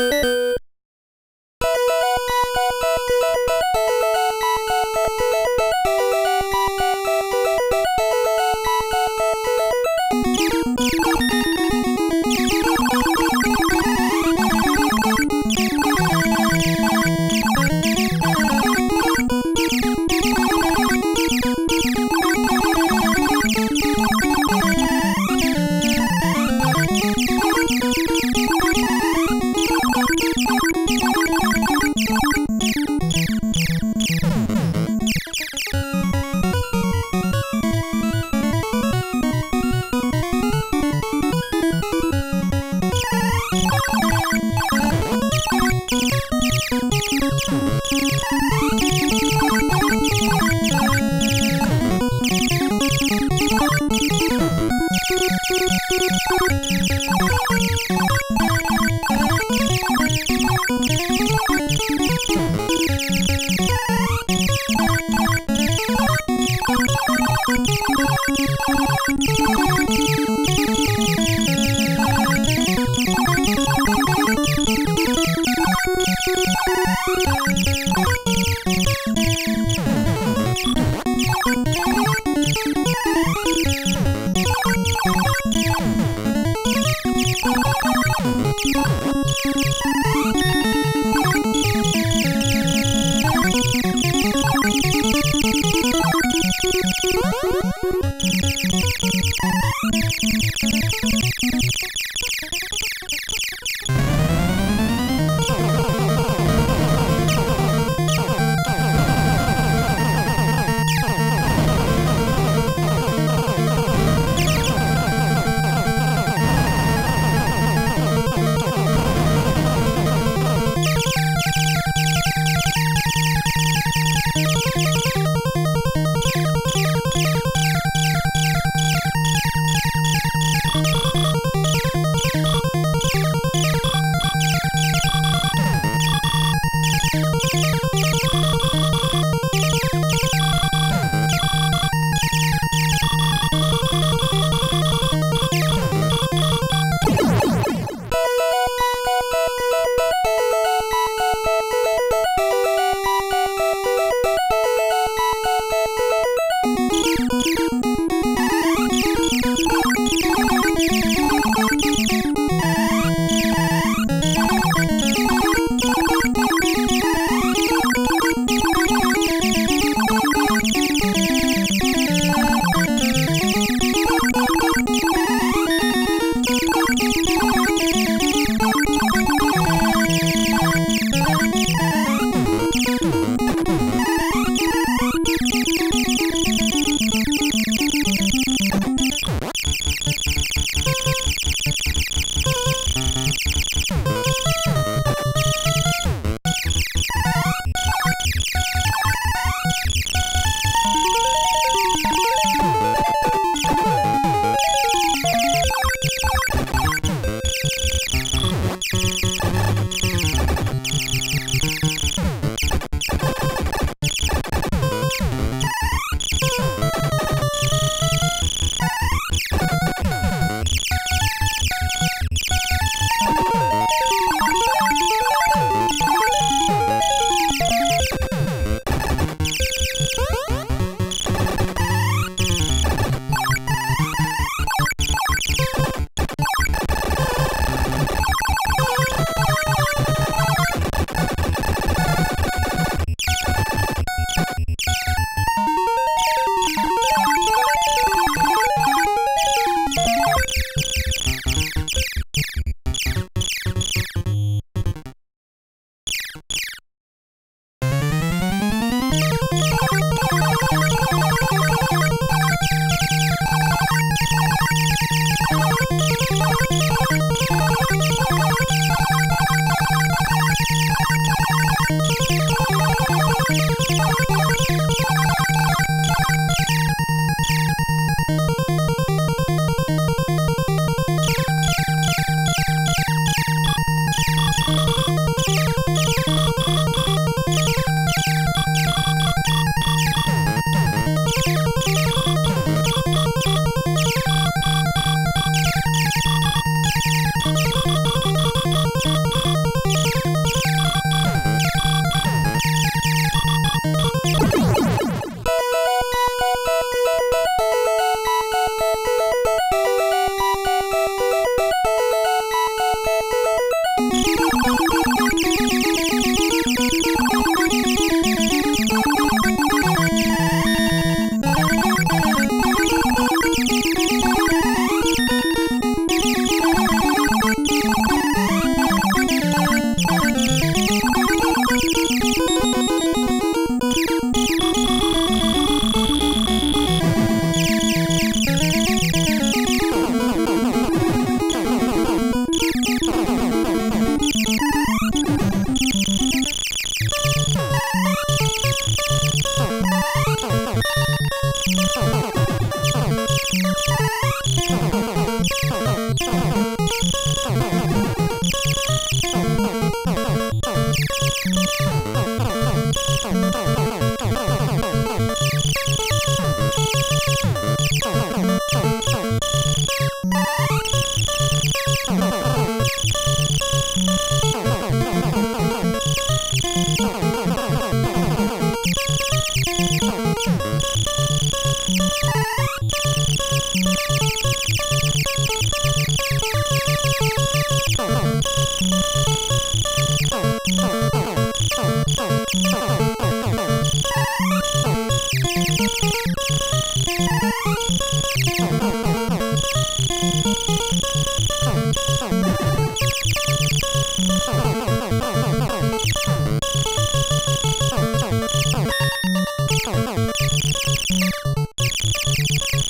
Thank you.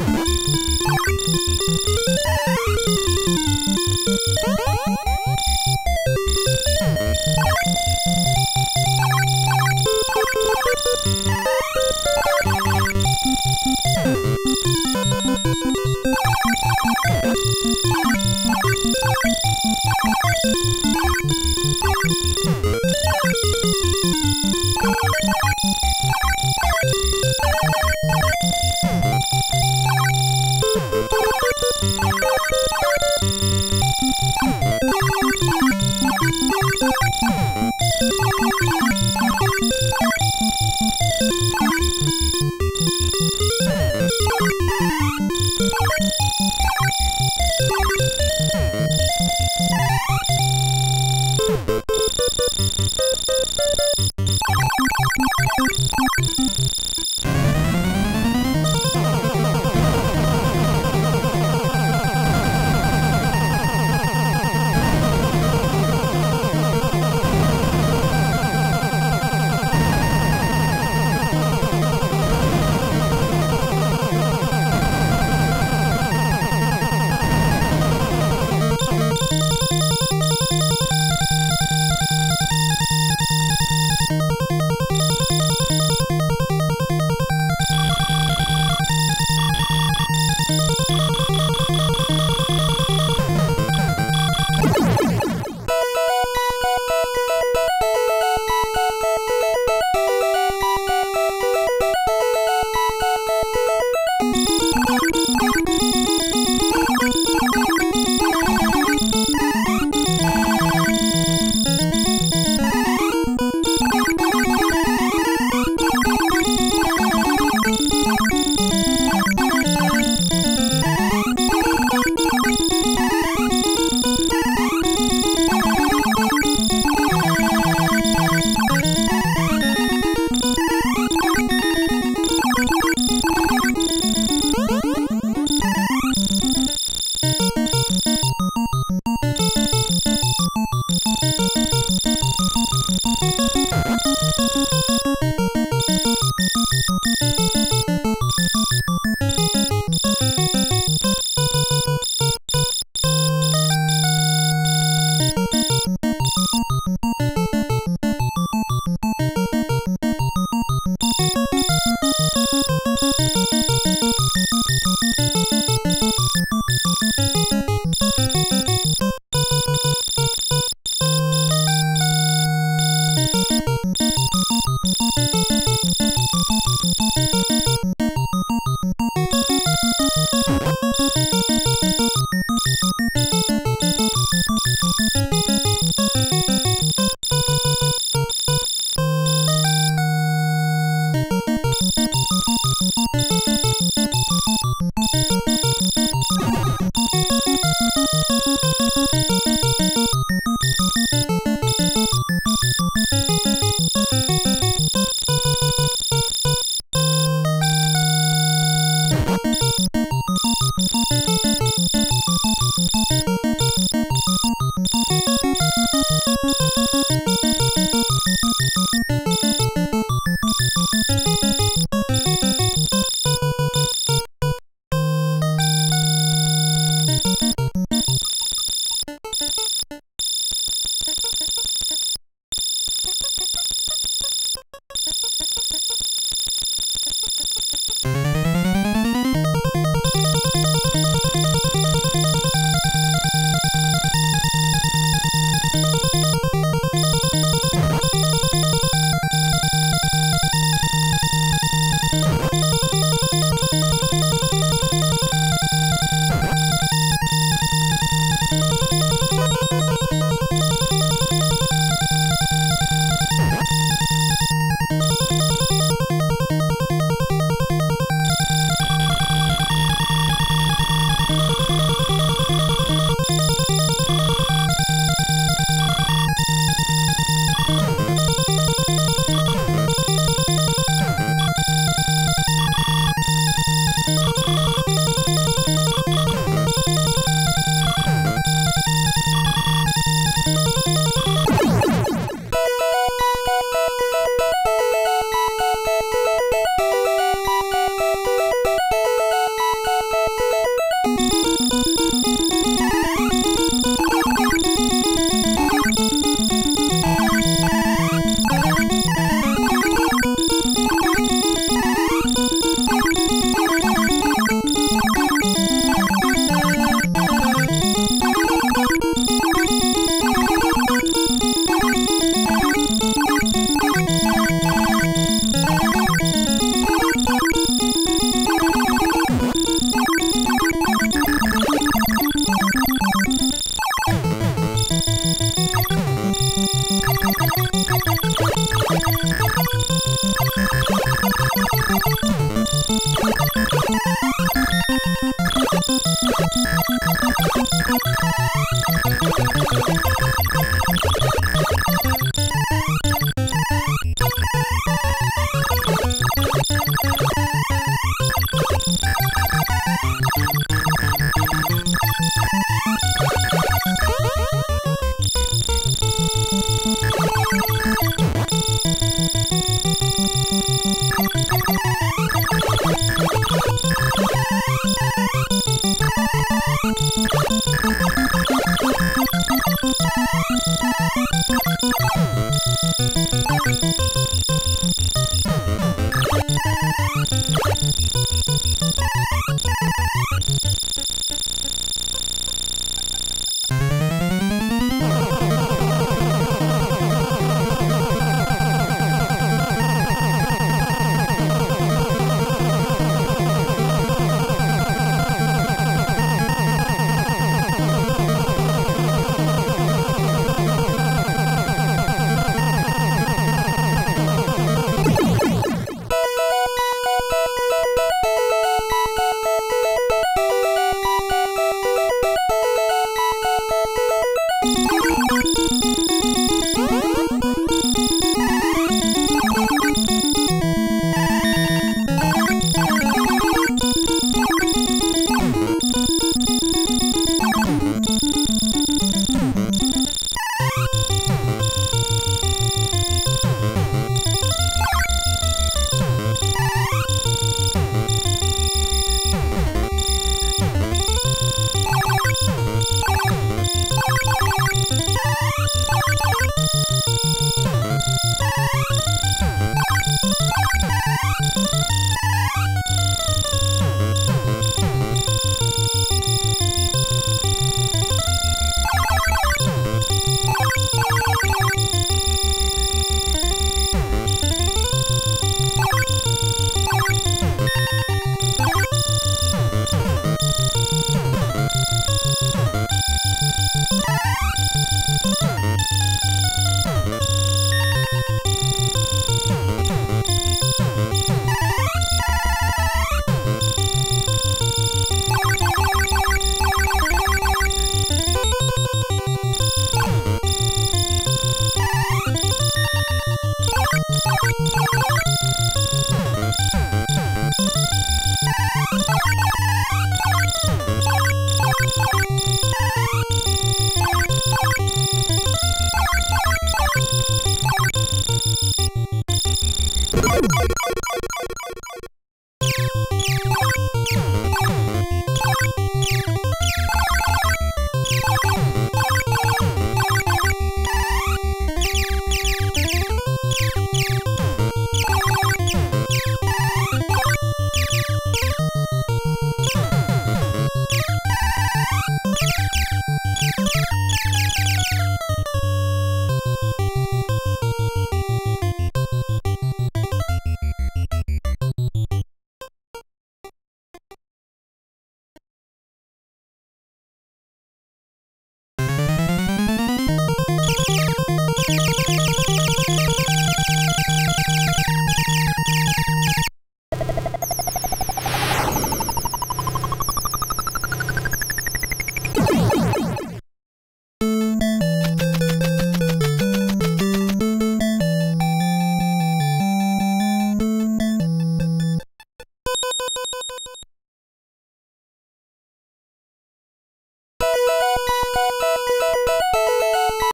Música Thank you. Música